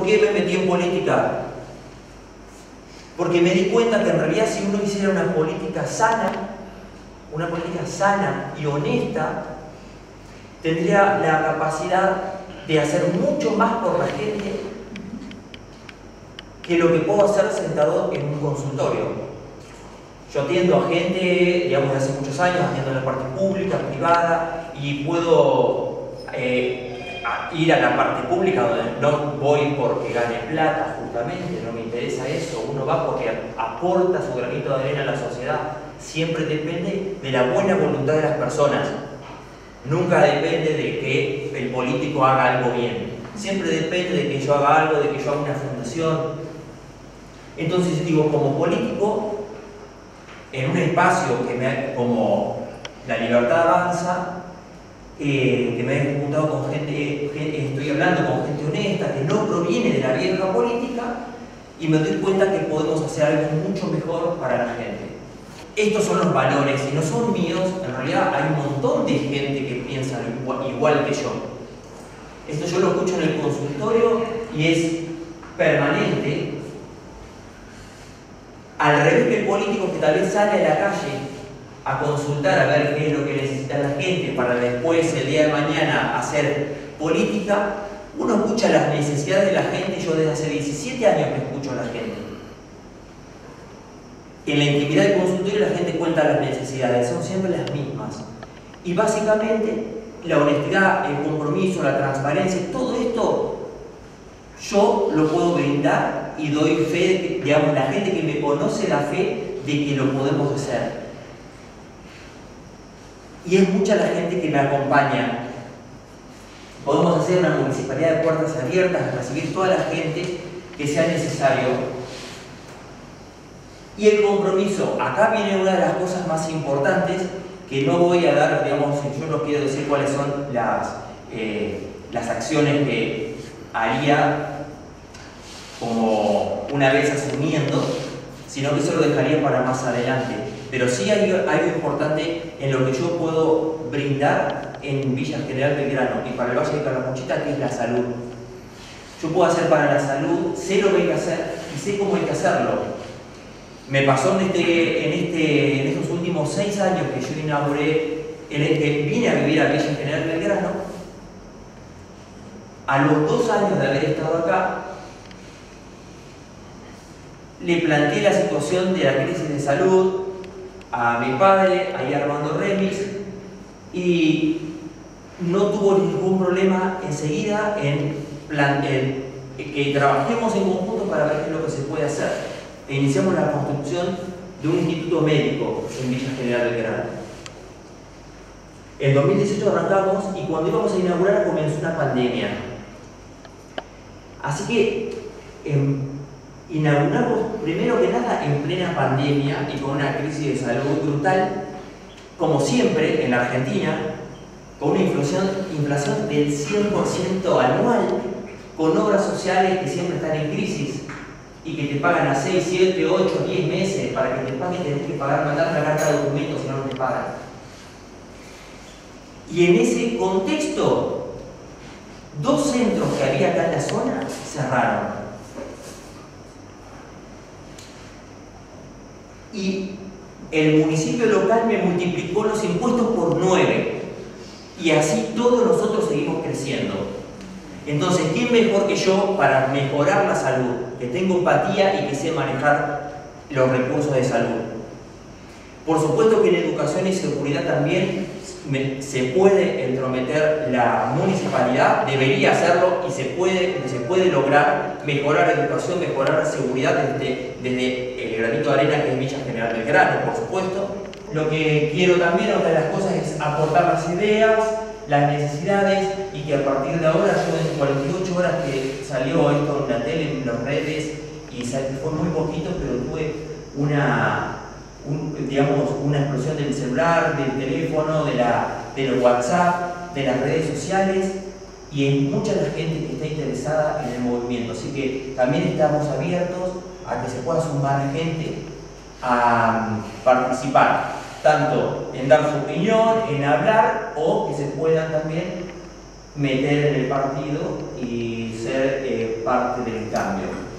¿por qué me metí en política? Porque me di cuenta que en realidad si uno hiciera una política sana, una política sana y honesta, tendría la capacidad de hacer mucho más por la gente que lo que puedo hacer sentado en un consultorio. Yo atiendo a gente, digamos, de hace muchos años, atiendo en la parte pública, privada, y puedo eh, ir a la parte pública donde no voy porque gane plata, justamente, no me interesa eso, uno va porque aporta su granito de arena a la sociedad. Siempre depende de la buena voluntad de las personas. Nunca depende de que el político haga algo bien. Siempre depende de que yo haga algo, de que yo haga una fundación. Entonces digo, como político, en un espacio que me, como la libertad avanza, eh, que me he juntado con gente, hablando con gente honesta, que no proviene de la vieja política, y me doy cuenta que podemos hacer algo mucho mejor para la gente. Estos son los valores y no son míos, en realidad hay un montón de gente que piensa igual que yo. Esto yo lo escucho en el consultorio y es permanente al revés que el político que tal vez sale a la calle a consultar a ver qué es lo que necesita la gente para después, el día de mañana, hacer política, uno escucha las necesidades de la gente. Yo desde hace 17 años que escucho a la gente. En la intimidad del consultorio la gente cuenta las necesidades, son siempre las mismas. Y básicamente la honestidad, el compromiso, la transparencia, todo esto yo lo puedo brindar y doy fe, digamos, la gente que me conoce da fe de que lo podemos hacer. Y es mucha la gente que me acompaña. Podemos hacer una municipalidad de puertas abiertas, recibir toda la gente que sea necesario. Y el compromiso, acá viene una de las cosas más importantes que no voy a dar, digamos, yo no quiero decir cuáles son las, eh, las acciones que haría como una vez asumiendo, sino que eso lo dejaría para más adelante. Pero sí hay algo importante en lo que yo puedo brindar en Villa General Belgrano y para el Valle de Calamuchita, que es la salud. Yo puedo hacer para la salud, sé lo que hay que hacer y sé cómo hay que hacerlo. Me pasó en, este, en, este, estos últimos seis años que yo inauguré, en el que vine a vivir a Villa General Belgrano, a los dos años de haber estado acá, le planteé la situación de la crisis de salud a mi padre, a Armando Remis, y no tuvo ningún problema enseguida en, que trabajemos en conjunto para ver qué es lo que se puede hacer. E iniciamos la construcción de un instituto médico en Villa General Belgrano. En 2018 arrancamos y cuando íbamos a inaugurar comenzó una pandemia. Así que inauguramos primero que nada en plena pandemia y con una crisis de salud brutal, como siempre en la Argentina, con una inflación, inflación del 100% anual, con obras sociales que siempre están en crisis y que te pagan a 6, 7, 8, 10 meses para que te paguen, tenés que pagar, mandar una carta de documentos si no, no te pagan. Y en ese contexto, dos centros que había acá en la zona cerraron. Y el municipio local me multiplicó los impuestos por nueve. Y así todos nosotros seguimos creciendo. Entonces, ¿quién mejor que yo para mejorar la salud? Que tengo empatía y que sé manejar los recursos de salud. Por supuesto que en educación y seguridad también se puede entrometer la municipalidad, debería hacerlo y se puede, se puede lograr mejorar educación, mejorar seguridad desde, desde el granito de arena que es Villa General Belgrano, por supuesto. Lo que quiero también, otra de las cosas, es aportar las ideas, las necesidades y que a partir de ahora, yo en 48 horas que salió esto en la tele, en las redes, y fue muy poquito, pero tuve una digamos, una explosión del celular, del teléfono, de, la, del WhatsApp, de las redes sociales y en mucha la gente que está interesada en el movimiento. Así que también estamos abiertos a que se pueda sumar gente a mm, participar, tanto en dar su opinión, en hablar o que se pueda también meter en el partido y ser eh, parte del cambio.